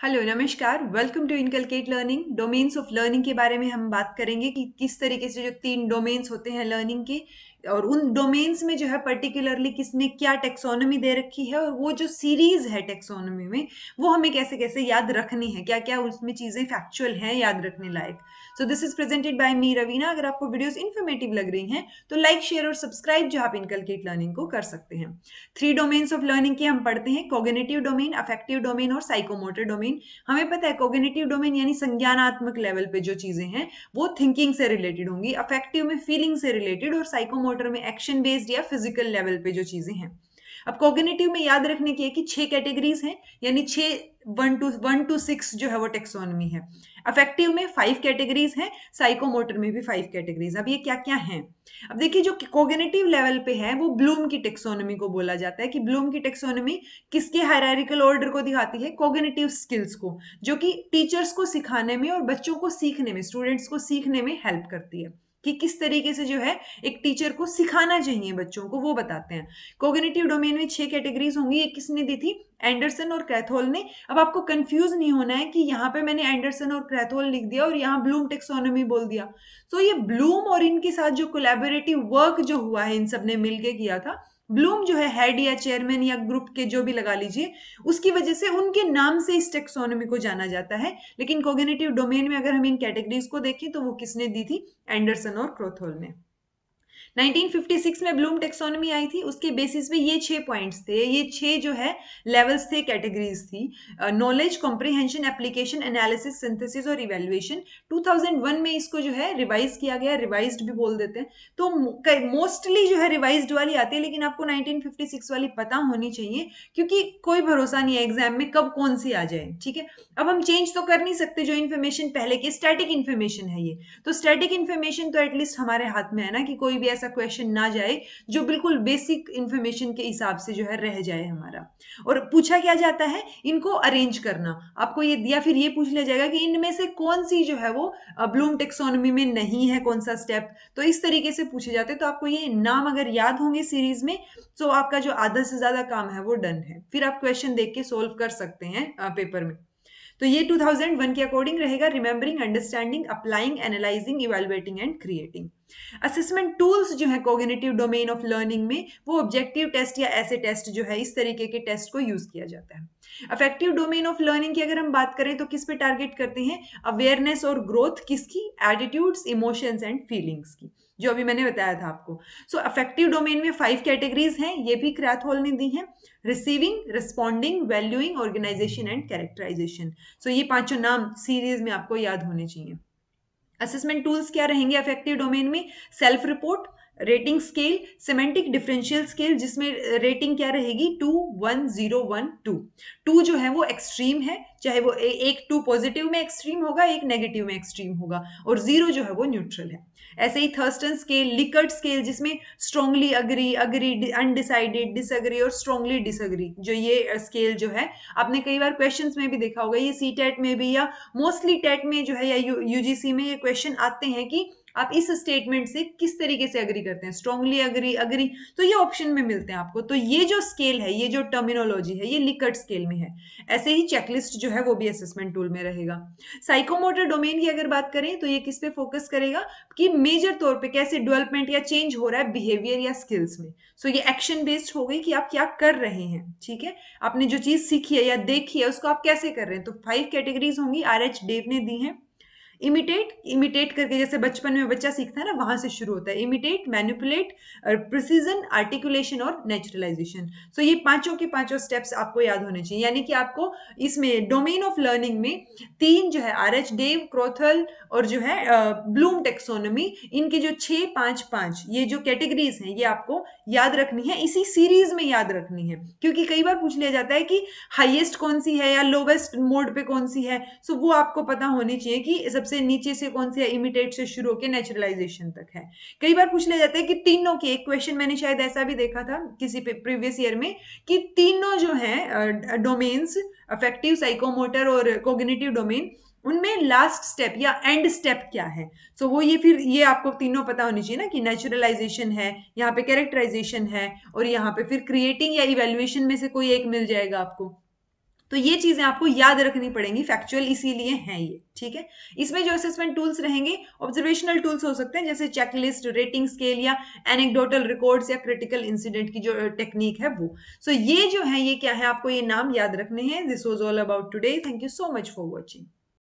Hello नमस्कार। Welcome to inculcate learning domains of learning के बारे में हम बात करेंगे कि किस तरीके से जो तीन डोमेन्स होते हैं लर्निंग के और उन डोमेन्स में जो है पर्टिकुलरली किसने क्या टेक्सोनोमी दे रखी है और वो जो सीरीज़ है टेक्सोनोमी में, वो हमें कैसे कैसे याद रखनी है? क्या क्या उसमें चीज़ें फैक्चुअल हैं याद रखने लायक? So this is presented by me Raveena अगर आपको वीडियोस इन्फॉर्मेटिव लग रही हैं तो लाइक शेयर और सब्सक्राइब जो आप इनकलकेट लर्निंग को कर सकते हैं। थ्री डोमेन्स ऑफ़ लर्निंग के हम पढ़ते हैं कोगेनेटिव डोमेन अफेक्टिव डोमेन और साइकोमोटर डोमेन हमें पता है कोगेनेटिव डोमेन यानी संज्ञानात्मक लेवल पे जो चीज़ें हैं, वो थिंकिंग से रिलेटेड होंगी अफेक्टिव में फीलिंग से रिलेटेड और साइकोमोटर में एक्शन बेस्ड या फ़िज़िकल लेवल पे जो चीज़ें हैं। अब कोगेनेटिव में याद रखने की है कि छह कैटेगरीज हैं, यानी छह one two one two six जो है वो टेक्सोनमी है। अफेक्टिव में फाइव कैटेगरीज हैं साइकोमोटर में भी फाइव कैटेगरीज अब ये क्या क्या हैं? अब देखिए जो कोगेनेटिव लेवल पे है, वो ब्लूम की टेक्सोनमी को बोला जाता है कि ब्लूम की टेक्सोनमी किसके हायरारिकल ऑर्डर को दिखाती है? कोगेनेटिव स्किल्स को, जो कि टीचर्स को सिखाने में और बच्चों को सीखने में स्टूडेंट्स को सीखने में हेल्प करती है। कि किस तरीके से जो है एक टीचर को सिखाना चाहिए बच्चों को वो बताते हैं। कोगनेटिव डोमेन में छह कैटेगरीज होंगी ये किसने दी थी? एंडरसन और क्रैथोल ने। अब आपको कंफ्यूज नहीं होना है कि यहाँ पे मैंने एंडरसन और क्रैथोल लिख दिया और यहाँ ब्लूम टेक्सोनोमी बोल दिया। सो so, ये ब्लूम और इनके साथ जो कोलेबोरेटिव वर्क जो हुआ है इन सबने मिलके किया था ब्लूम जो है हेड या चेयरमैन या ग्रुप के जो भी लगा लीजिए, उसकी वजह से उनके नाम से इस टेक्सोनोमी को जाना जाता है। लेकिन कोगेनेटिव डोमेन में अगर हम इन कैटेगरीज को देखें तो वो किसने दी थी? एंडरसन और क्रोथोल ने। 1956 में ब्लूम टेक्सोनॉमी आई थी, उसके बेसिस पे ये छह पॉइंट्स थे, ये छह जो है लेवल्स थे कैटेगरीज थी। Knowledge comprehension application analysis synthesis और इवेल्युएशन 2001 में इसको जो है रिवाइज किया गया रिवाइज्ड भी बोल देते हैं। तो मोस्टली जो है रिवाइज्ड वाली आती है, लेकिन आपको 1956 वाली पता होनी चाहिए, क्योंकि कोई भरोसा नहीं है एग्ज़ाम में कब कौन सी आ जाए, ठीक है? अब हम चेंज तो कर नहीं सकते जो इन्फॉर्मेशन पहले की स्टैटिक इन्फॉर्मेशन है ये। तो स्टैटिक इन्फॉर्मेशन तो एटलीस्ट हमारे हाथ में है ना, कि कोई भी ऐसा ऐसा क्वेश्चन ना जाए, जो बिल्कुल बेसिक इंफॉर्मेशन के हिसाब से जो है रह जाए हमारा। और पूछा क्या जाता है? इनको अरेंज करना। आपको ये दिया, फिर ये पूछ लिया जाएगा कि इनमें से कौन सी जो है वो ब्लूम टेक्सोनॉमी में नहीं है, कौन सा स्टेप तो इस तरीके से पूछे जाते तो आपको ये नाम अगर याद होंगे सीरीज़ में तो आपका जो आधा से ज़्यादा काम है वो डन है। फिर आप क्वेश्चन देख के सोल्व कर सकते हैं पेपर में। तो ये 2001 के अकॉर्डिंग रहेगा remembering understanding applying analysing evaluating and creating assessment tools जो है कोग्निटिव डोमेन ऑफ़ लर्निंग में, वो ऑब्जेक्टिव टेस्ट या ऐसे टेस्ट जो है, इस तरीके के टेस्ट को यूज़ किया जाता है। अफेक्टिव डोमेन ऑफ़ लर्निंग की अगर हम बात करें तो किस पे टारगेट करते हैं? अवेयरनेस और ग्रोथ किसकी? एटीट्यूड्स इमोशंस एंड फीलिंग्स की, जो अभी मैंने बताया था आपको। सो अफेक्टिव डोमेन में फाइव कैटेगरीज हैं, ये भी क्रैथोल ने दी हैं। Receiving responding valuing organisation and characterisation so ये पाँचों नाम सीरीज़ में आपको याद होने चाहिए। असेसमेंट टूल्स क्या रहेंगे अफेक्टिव डोमेन में? Self report rating scale semantic differential scale जिसमें रेटिंग क्या रहेगी? Two one zero one two two जो है वो एक्सट्रीम है, चाहे वो एक टू पॉजिटिव में एक्सट्रीम होगा, एक नेगेटिव में एक्सट्रीम होगा, और ज़ीरो जो है वो न्यूट्रल है. ऐसे ही थर्स्टन स्केल लिकर्ट स्केल जिसमें strongly agree agree undecided disagree और स्ट्रॉन्गली डिसअग्री जो ये स्केल जो है, आपने कई बार क्वेश्चंस में भी देखा होगा, ये सी टेट में भी या मोस्टली टेट में जो है या यूजीसी में ये क्वेश्चन आते हैं कि आप इस स्टेटमेंट से किस तरीके से अग्री करते हैं? स्ट्रॉन्गली अग्री अग्री तो ये ऑप्शन में मिलते हैं आपको। तो ये जो स्केल है, ये जो टर्मिनोलॉजी है, ये लिकट स्केल में है। ऐसे ही चेकलिस्ट जो है, वो भी असेसमेंट टूल में रहेगा। साइकोमोटर डोमेन की अगर बात करें तो ये किस पे फोकस करेगा? कि मेजर तौर पे कैसे डेवलपमेंट या चेंज हो रहा है बिहेवियर या स्किल्स में। सो so ये एक्शन बेस्ड हो गई कि आप क्या कर रहे हैं, ठीक है? आपने जो चीज़ सीखी है या देखी है, उसको आप कैसे कर रहे हैं? तो फाइव कैटेगरीज होंगी। आर एच डेव ने दी है। इमिटेट इमिटेट करके जैसे बचपन में बच्चा सीखता है ना, वहाँ से शुरू होता है। इमिटेट मैनिपुलेट प्रिसीजन आर्टिकुलेशन और नेचुरलाइजेशन सो ये पाँचों के पाँचों स्टेप्स आपको याद होने चाहिए। यानी कि आपको इसमें डोमेन ऑफ़ लर्निंग में तीन जो है आर एच डेव क्रोथल और जो है ब्लूम टेक्सोनमी इनके जो छह पाँच पाँच, ये जो कैटेगरीज हैं, ये आपको याद रखनी है। इसी सीरीज़ में याद रखनी है। क्योंकि कई बार पूछ लिया जाता है कि हाइएस्ट कौन सी है या लोवेस्ट मोड पे कौन सी है? सो वो आपको पता होनी चाहिए कि सब सबसे नीचे से कौन सी है इमिटेट से शुरू होकर नेचुरलाइजेशन तक है। कई बार पूछ लिया जाता है कि तीनों के एक क्वेश्चन मैंने शायद ऐसा भी देखा था किसी प्रीवियस ईयर में कि तीनों जो है डोमेन्स अफेक्टिव साइकोमोटर और कोग्निटिव डोमेन उनमें लास्ट स्टेप या एंड स्टेप क्या है? सो so, वो ये फिर ये आपको तीनों पता होनी चाहिए ना कि नेचुरलाइजेशन है यहाँ पे कैरेक्टराइजेशन है और यहाँ पे फिर क्रिएटिंग या इवेल्युएशन में से कोई एक मिल जाएगा आपको। तो ये चीज़ें आपको याद रखनी पड़ेंगी फैक्चुअल इसीलिए हैं ये, ठीक है? इसमें जो असेसमेंट टूल्स रहेंगे ऑब्जर्वेशनल टूल्स हो सकते हैं, जैसे चेकलिस्ट रेटिंग स्केल या एनेक्डोटल रिकॉर्ड्स या क्रिटिकल इंसिडेंट की जो टेक्निक है वो। सो so ये जो है, ये क्या है? आपको ये नाम याद रखने हैं। This was all about today thank you so much for watching